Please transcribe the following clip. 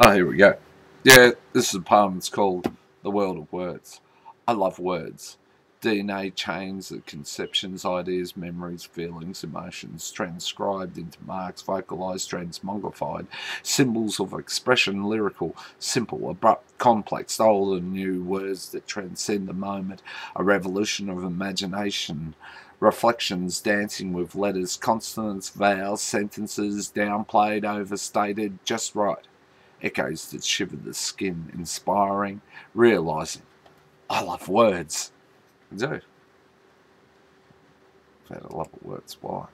Oh, here we go. Yeah, this is a poem. It's called The World of Words. I love words. DNA chains of conceptions, ideas, memories, feelings, emotions, transcribed into marks, vocalized, transmogrified, symbols of expression, lyrical, simple, abrupt, complex, old and new words that transcend the moment, a revolution of imagination, reflections dancing with letters, consonants, vowels, sentences, downplayed, overstated, just right echoes that shiver the skin, inspiring, realizing I love words. I do. I've had a love of words. Why?